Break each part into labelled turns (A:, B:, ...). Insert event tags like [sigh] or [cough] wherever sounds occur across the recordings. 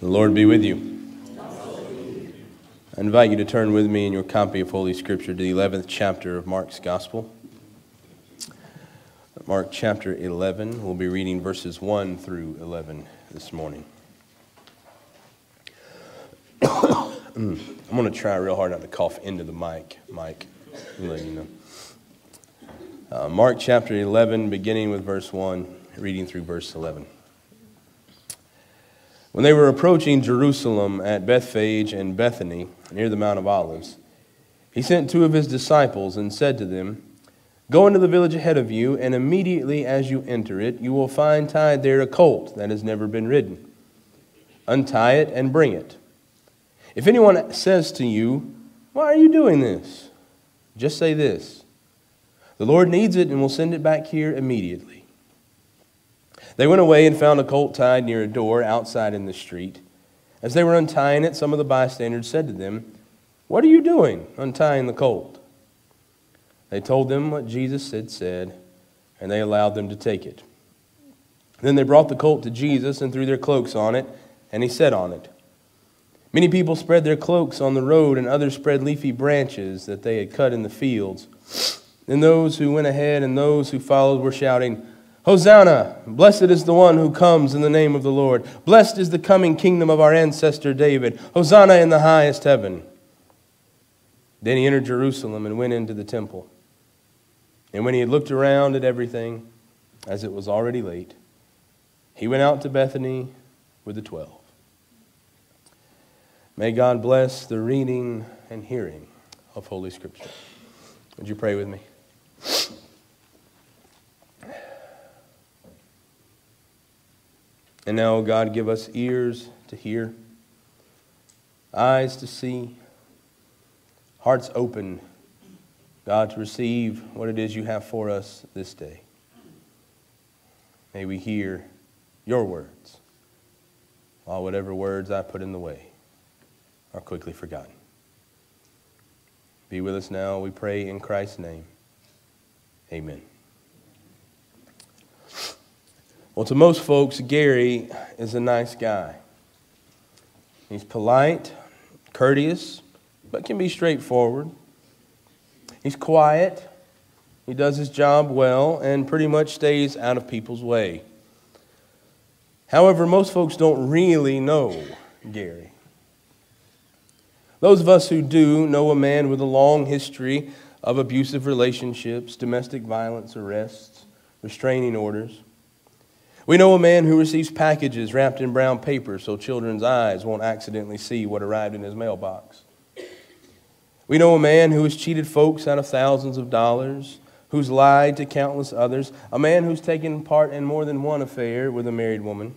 A: The Lord be with you. I invite you to turn with me in your copy of Holy Scripture to the 11th chapter of Mark's Gospel. Mark chapter 11, we'll be reading verses 1 through 11 this morning. [coughs] I'm going to try real hard not to cough into the mic, Mike. Let you know. Uh, Mark chapter 11, beginning with verse 1, reading through verse 11. When they were approaching Jerusalem at Bethphage and Bethany, near the Mount of Olives, he sent two of his disciples and said to them, Go into the village ahead of you, and immediately as you enter it, you will find tied there a colt that has never been ridden. Untie it and bring it. If anyone says to you, Why are you doing this? Just say this The Lord needs it and will send it back here immediately. They went away and found a colt tied near a door outside in the street. As they were untying it, some of the bystanders said to them, What are you doing, untying the colt? They told them what Jesus had said, and they allowed them to take it. Then they brought the colt to Jesus and threw their cloaks on it, and he sat on it. Many people spread their cloaks on the road, and others spread leafy branches that they had cut in the fields. Then those who went ahead and those who followed were shouting, Hosanna! Blessed is the one who comes in the name of the Lord. Blessed is the coming kingdom of our ancestor David. Hosanna in the highest heaven. Then he entered Jerusalem and went into the temple. And when he had looked around at everything, as it was already late, he went out to Bethany with the twelve. May God bless the reading and hearing of Holy Scripture. Would you pray with me? And now, God, give us ears to hear, eyes to see, hearts open, God, to receive what it is you have for us this day. May we hear your words, while whatever words I put in the way are quickly forgotten. Be with us now, we pray in Christ's name. Amen. Well, to most folks, Gary is a nice guy. He's polite, courteous, but can be straightforward. He's quiet, he does his job well, and pretty much stays out of people's way. However, most folks don't really know Gary. Those of us who do know a man with a long history of abusive relationships, domestic violence arrests, restraining orders. We know a man who receives packages wrapped in brown paper so children's eyes won't accidentally see what arrived in his mailbox. We know a man who has cheated folks out of thousands of dollars, who's lied to countless others, a man who's taken part in more than one affair with a married woman.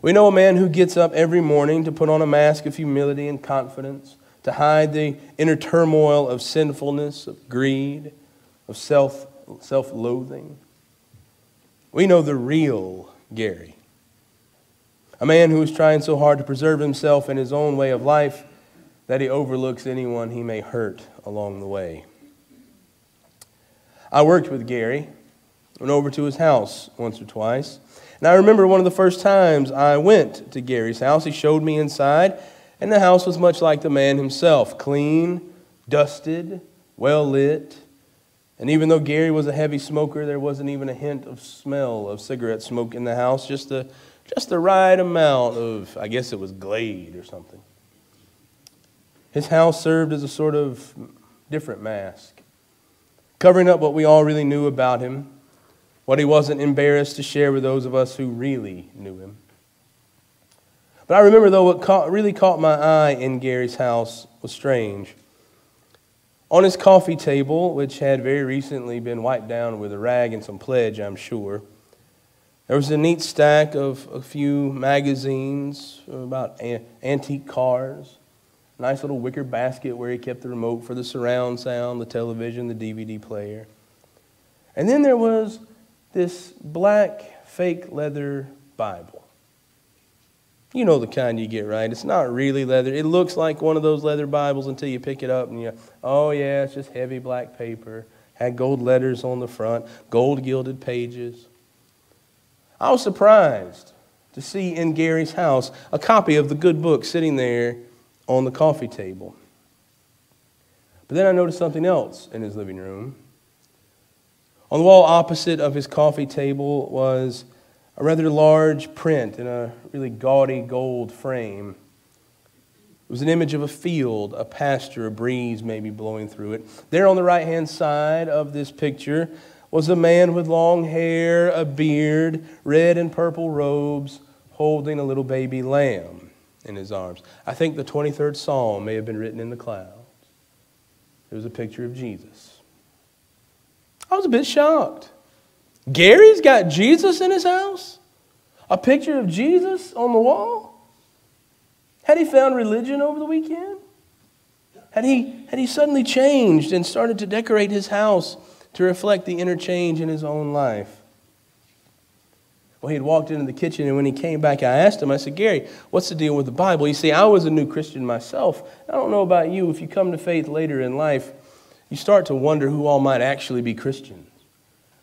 A: We know a man who gets up every morning to put on a mask of humility and confidence, to hide the inner turmoil of sinfulness, of greed, of self loathing. We know the real Gary. A man who is trying so hard to preserve himself in his own way of life that he overlooks anyone he may hurt along the way. I worked with Gary, went over to his house once or twice. And I remember one of the first times I went to Gary's house, he showed me inside, and the house was much like the man himself clean, dusted, well lit, and even though Gary was a heavy smoker, there wasn't even a hint of smell of cigarette smoke in the house, just the, just the right amount of, I guess it was Glade or something. His house served as a sort of different mask, covering up what we all really knew about him, what he wasn't embarrassed to share with those of us who really knew him. But I remember, though, what caught, really caught my eye in Gary's house was strange. On his coffee table, which had very recently been wiped down with a rag and some pledge, I'm sure, there was a neat stack of a few magazines about antique cars, a nice little wicker basket where he kept the remote for the surround sound, the television, the DVD player. And then there was this black fake leather Bible. You know the kind you get, right? It's not really leather. It looks like one of those leather Bibles until you pick it up and you, oh yeah, it's just heavy black paper. Had gold letters on the front, gold gilded pages. I was surprised to see in Gary's house a copy of the good book sitting there on the coffee table. But then I noticed something else in his living room. On the wall opposite of his coffee table was a rather large print in a really gaudy gold frame. It was an image of a field, a pasture, a breeze maybe blowing through it. There on the right hand side of this picture was a man with long hair, a beard, red and purple robes, holding a little baby lamb in his arms. I think the 23rd Psalm may have been written in the clouds. It was a picture of Jesus. I was a bit shocked. Gary's got Jesus in his house? A picture of Jesus on the wall? Had he found religion over the weekend? Had he, had he suddenly changed and started to decorate his house to reflect the interchange in his own life? Well, he had walked into the kitchen, and when he came back, I asked him, I said, Gary, what's the deal with the Bible? You see, I was a new Christian myself. I don't know about you. If you come to faith later in life, you start to wonder who all might actually be Christians.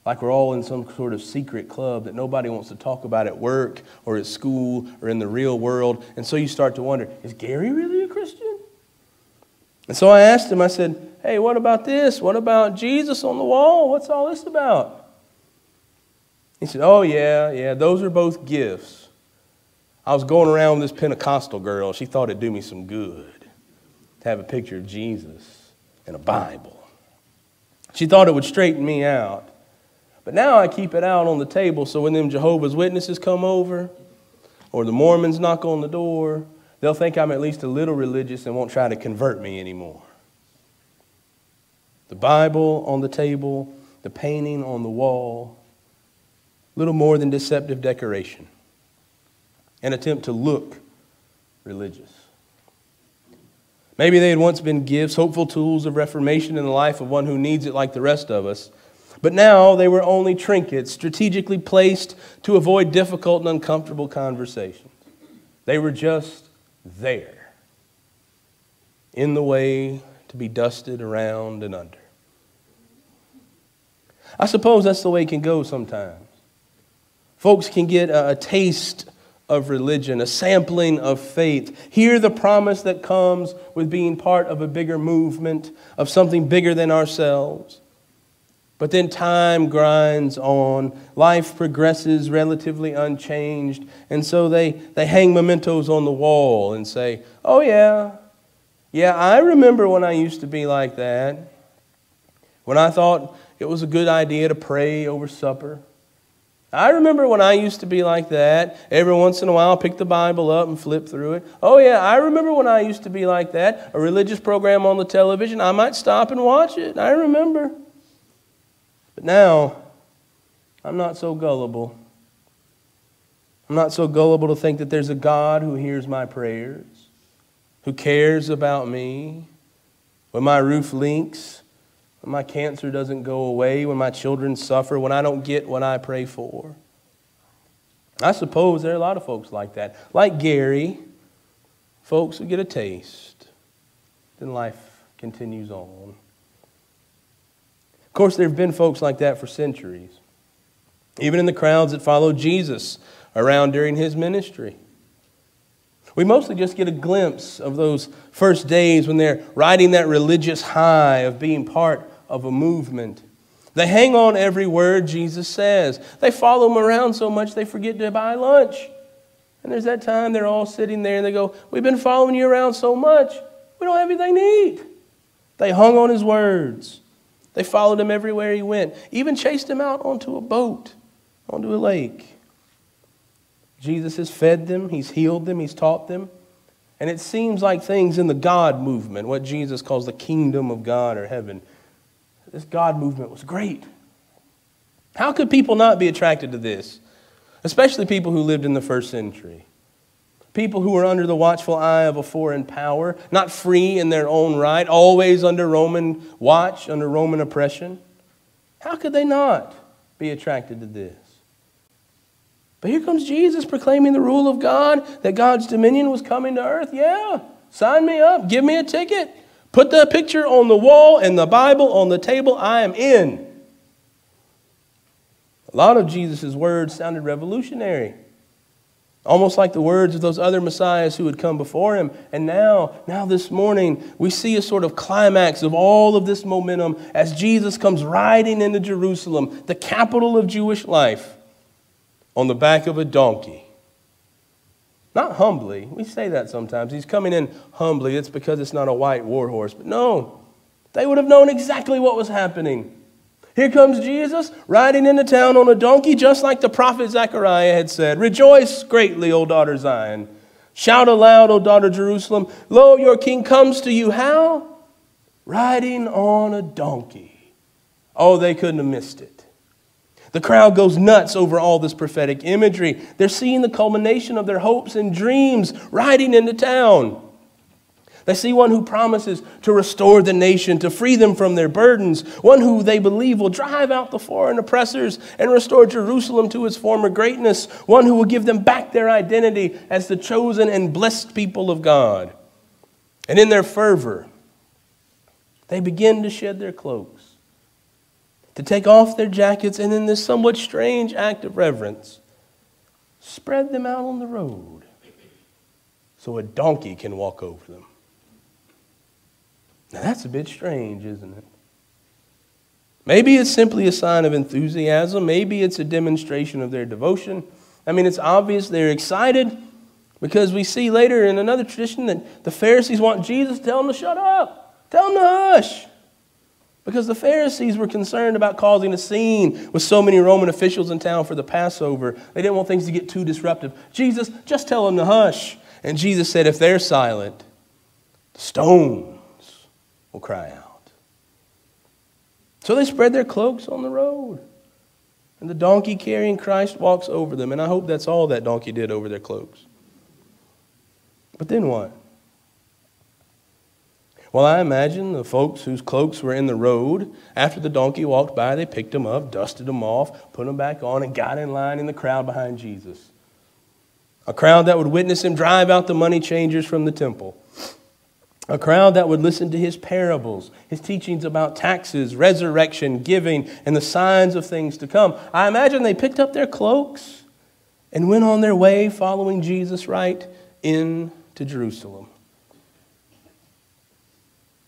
A: Like we're all in some sort of secret club that nobody wants to talk about at work or at school or in the real world. And so you start to wonder, is Gary really a Christian? And so I asked him, I said, hey, what about this? What about Jesus on the wall? What's all this about? He said, Oh, yeah, yeah, those are both gifts. I was going around with this Pentecostal girl. She thought it'd do me some good to have a picture of Jesus and a Bible. She thought it would straighten me out. But now I keep it out on the table so when them Jehovah's Witnesses come over or the Mormons knock on the door, they'll think I'm at least a little religious and won't try to convert me anymore. The Bible on the table, the painting on the wall, little more than deceptive decoration, an attempt to look religious. Maybe they had once been gifts, hopeful tools of reformation in the life of one who needs it like the rest of us. But now they were only trinkets, strategically placed to avoid difficult and uncomfortable conversations. They were just there, in the way to be dusted around and under. I suppose that's the way it can go sometimes. Folks can get a, taste of religion, a sampling of faith. Hear the promise that comes with being part of a bigger movement, of something bigger than ourselves. But then time grinds on, life progresses relatively unchanged, and so they, they hang mementos on the wall and say, Oh, yeah, yeah, I remember when I used to be like that, when I thought it was a good idea to pray over supper. I remember when I used to be like that. Every once in a while, pick the Bible up and flip through it. Oh, yeah, I remember when I used to be like that. A religious program on the television, I might stop and watch it. I remember. But now, I'm not so gullible. I'm not so gullible to think that there's a God who hears my prayers, who cares about me. When my roof leaks, when my cancer doesn't go away, when my children suffer, when I don't get what I pray for. I suppose there are a lot of folks like that. Like Gary, folks who get a taste, then life continues on. Course, there have been folks like that for centuries, even in the crowds that followed Jesus around during his ministry. We mostly just get a glimpse of those first days when they're riding that religious high of being part of a movement. They hang on every word Jesus says. They follow him around so much they forget to buy lunch. And there's that time they're all sitting there and they go, We've been following you around so much, we don't have anything to eat. They hung on his words. They followed him everywhere he went, even chased him out onto a boat, onto a lake. Jesus has fed them, He's healed them, He's taught them. And it seems like things in the God movement, what Jesus calls the kingdom of God or heaven, this God movement was great. How could people not be attracted to this? Especially people who lived in the first century. People who were under the watchful eye of a foreign power, not free in their own right, always under Roman watch, under Roman oppression. How could they not be attracted to this? But here comes Jesus proclaiming the rule of God, that God's dominion was coming to earth. Yeah, sign me up, give me a ticket. Put the picture on the wall and the Bible on the table. I am in. A lot of Jesus' words sounded revolutionary. Almost like the words of those other messiahs who had come before him. And now, now this morning, we see a sort of climax of all of this momentum as Jesus comes riding into Jerusalem, the capital of Jewish life, on the back of a donkey. Not humbly. We say that sometimes. He's coming in humbly. It's because it's not a white war horse. But no, they would have known exactly what was happening. Here comes Jesus riding into town on a donkey, just like the prophet Zechariah had said Rejoice greatly, O daughter Zion. Shout aloud, O daughter Jerusalem. Lo, your king comes to you. How? Riding on a donkey. Oh, they couldn't have missed it. The crowd goes nuts over all this prophetic imagery. They're seeing the culmination of their hopes and dreams riding into town. They see one who promises to restore the nation, to free them from their burdens, one who they believe will drive out the foreign oppressors and restore Jerusalem to its former greatness, one who will give them back their identity as the chosen and blessed people of God. And in their fervor, they begin to shed their cloaks, to take off their jackets, and in this somewhat strange act of reverence, spread them out on the road so a donkey can walk over them. Now that's a bit strange, isn't it? Maybe it's simply a sign of enthusiasm. Maybe it's a demonstration of their devotion. I mean, it's obvious they're excited because we see later in another tradition that the Pharisees want Jesus to tell them to shut up, tell them to hush. Because the Pharisees were concerned about causing a scene with so many Roman officials in town for the Passover. They didn't want things to get too disruptive. Jesus, just tell them to hush. And Jesus said, if they're silent, stone will cry out. So they spread their cloaks on the road. And the donkey carrying Christ walks over them. And I hope that's all that donkey did over their cloaks. But then what? Well, I imagine the folks whose cloaks were in the road, after the donkey walked by, they picked them up, dusted them off, put them back on, and got in line in the crowd behind Jesus. A crowd that would witness him drive out the money changers from the temple. A crowd that would listen to his parables, his teachings about taxes, resurrection, giving, and the signs of things to come. I imagine they picked up their cloaks and went on their way following Jesus right into Jerusalem.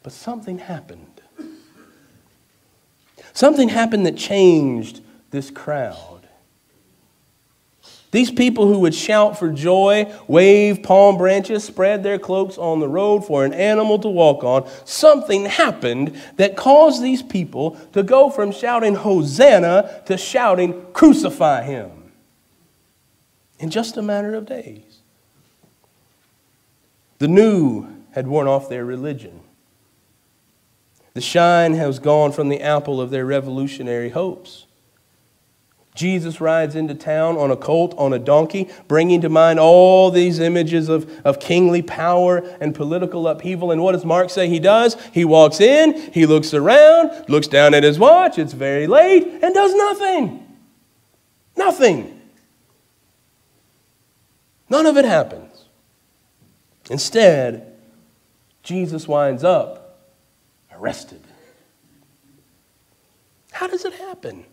A: But something happened. Something happened that changed this crowd. These people who would shout for joy, wave palm branches, spread their cloaks on the road for an animal to walk on, something happened that caused these people to go from shouting Hosanna to shouting Crucify him in just a matter of days. The new had worn off their religion. The shine has gone from the apple of their revolutionary hopes. Jesus rides into town on a colt, on a donkey, bringing to mind all these images of, of kingly power and political upheaval. And what does Mark say he does? He walks in, he looks around, looks down at his watch, it's very late, and does nothing. Nothing. None of it happens. Instead, Jesus winds up arrested. How does it happen?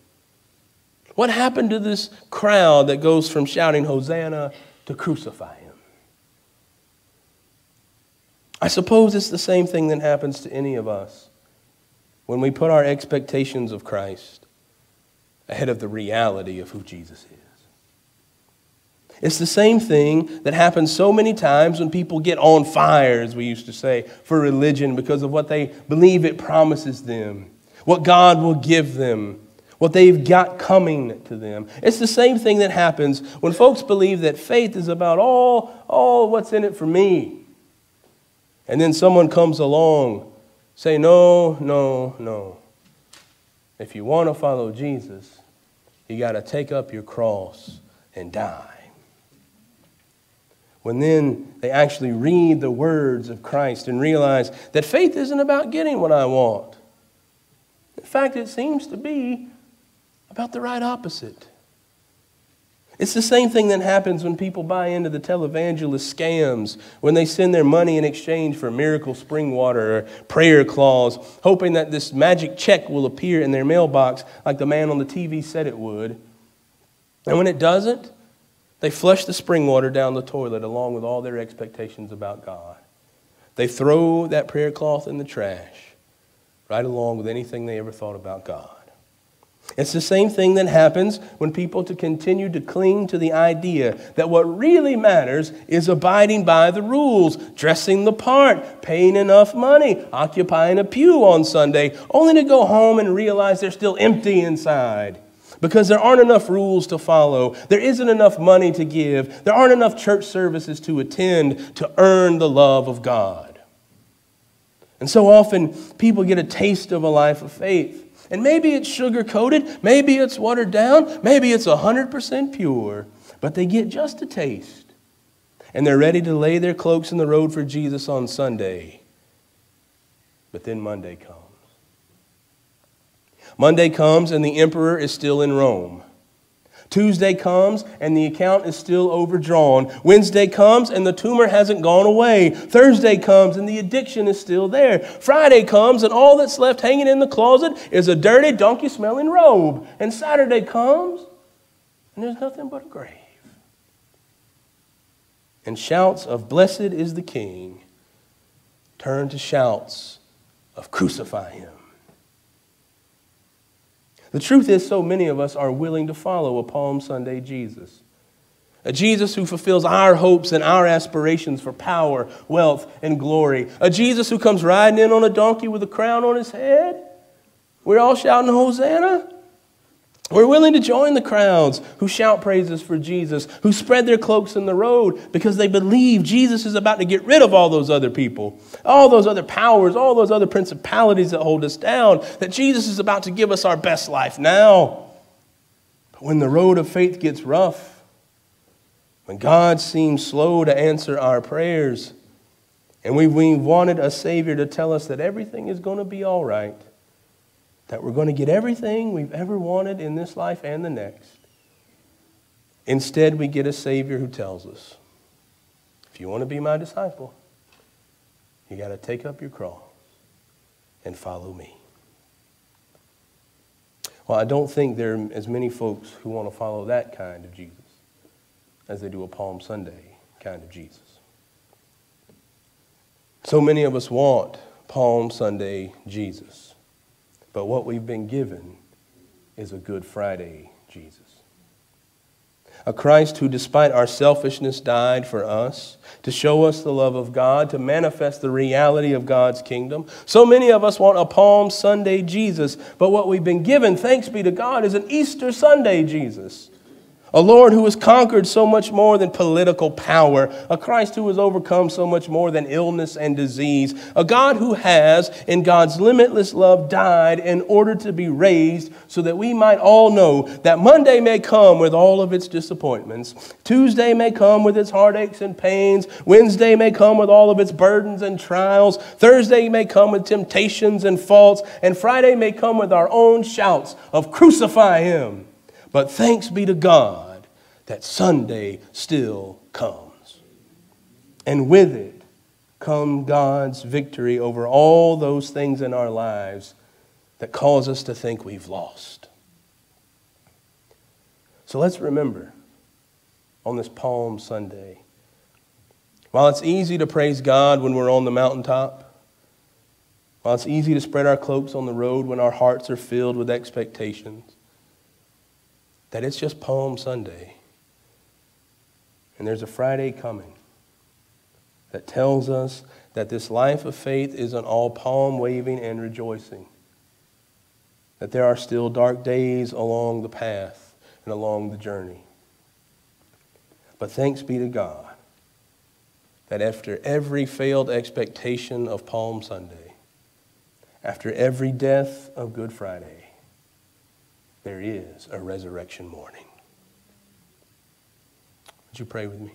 A: What happened to this crowd that goes from shouting Hosanna to crucify him? I suppose it's the same thing that happens to any of us when we put our expectations of Christ ahead of the reality of who Jesus is. It's the same thing that happens so many times when people get on fire, as we used to say, for religion because of what they believe it promises them, what God will give them, what they've got coming to them. It's the same thing that happens when folks believe that faith is about all, all what's in it for me. And then someone comes along, say, no, no, no. If you want to follow Jesus, you got to take up your cross and die. When then they actually read the words of Christ and realize that faith isn't about getting what I want. In fact, it seems to be about the right opposite. It's the same thing that happens when people buy into the televangelist scams, when they send their money in exchange for miracle spring water or prayer cloths, hoping that this magic check will appear in their mailbox like the man on the TV said it would. And when it doesn't, They flush the spring water down the toilet along with all their expectations about God. They throw that prayer cloth in the trash right along with anything they ever thought about God. It's the same thing that happens when people to continue to cling to the idea that what really matters is abiding by the rules, dressing the part, paying enough money, occupying a pew on Sunday, only to go home and realize they're still empty inside. Because there aren't enough rules to follow. There isn't enough money to give. There aren't enough church services to attend to earn the love of God. And so often, people get a taste of a life of faith. And maybe it's sugar coated, maybe it's watered down, maybe it's 100% pure, but they get just a taste. And they're ready to lay their cloaks in the road for Jesus on Sunday. But then Monday comes. Monday comes and the emperor is still in Rome. Tuesday comes and the account is still overdrawn. Wednesday comes and the tumor hasn't gone away. Thursday comes and the addiction is still there. Friday comes and all that's left hanging in the closet is a dirty, donkey smelling robe. And Saturday comes and there's nothing but a grave. And shouts of, Blessed is the King, turn to shouts of, Crucify him. The truth is, so many of us are willing to follow a Palm Sunday Jesus. A Jesus who fulfills our hopes and our aspirations for power, wealth, and glory. A Jesus who comes riding in on a donkey with a crown on his head. We're all shouting, Hosanna. We're willing to join the crowds who shout praises for Jesus, who spread their cloaks in the road because they believe Jesus is about to get rid of all those other people, all those other powers, all those other principalities that hold us down, that Jesus is about to give us our best life now. But when the road of faith gets rough, when God seems slow to answer our prayers, and we, we wanted a Savior to tell us that everything is going to be all right, that we're going to get everything we've ever wanted in this life and the next. Instead, we get a Savior who tells us if you want to be my disciple, you got to take up your cross and follow me. Well, I don't think there are as many folks who want to follow that kind of Jesus as they do a Palm Sunday kind of Jesus. So many of us want Palm Sunday Jesus. But what we've been given is a Good Friday Jesus. A Christ who, despite our selfishness, died for us to show us the love of God, to manifest the reality of God's kingdom. So many of us want a Palm Sunday Jesus, but what we've been given, thanks be to God, is an Easter Sunday Jesus. A Lord who has conquered so much more than political power. A Christ who has overcome so much more than illness and disease. A God who has, in God's limitless love, died in order to be raised so that we might all know that Monday may come with all of its disappointments. Tuesday may come with its heartaches and pains. Wednesday may come with all of its burdens and trials. Thursday may come with temptations and faults. And Friday may come with our own shouts of crucify him. But thanks be to God that Sunday still comes. And with it come God's victory over all those things in our lives that cause us to think we've lost. So let's remember on this Palm Sunday, while it's easy to praise God when we're on the mountaintop, while it's easy to spread our cloaks on the road when our hearts are filled with expectations, that it's just Palm Sunday. And there's a Friday coming that tells us that this life of faith isn't all palm waving and rejoicing. That there are still dark days along the path and along the journey. But thanks be to God that after every failed expectation of Palm Sunday, after every death of Good Friday, there is a resurrection morning. Would you pray with me?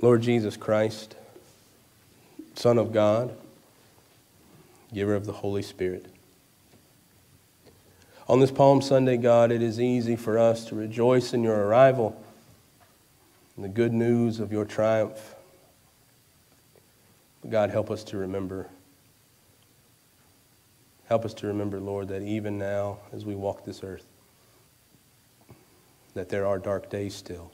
A: Lord Jesus Christ, Son of God, giver of the Holy Spirit. On this Palm Sunday, God, it is easy for us to rejoice in your arrival and the good news of your triumph. God, help us to remember Help us to remember, Lord, that even now, as we walk this earth, that there are dark days still.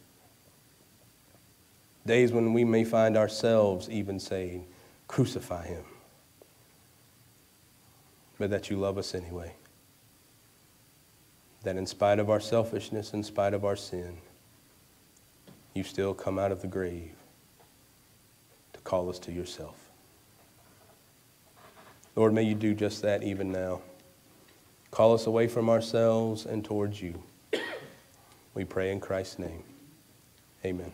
A: Days when we may find ourselves even saying, Crucify him. But that you love us anyway. That in spite of our selfishness, in spite of our sin, you still come out of the grave call us to yourself. Lord, may you do just that even now. Call us away from ourselves and towards you. We pray in Christ's name. Amen.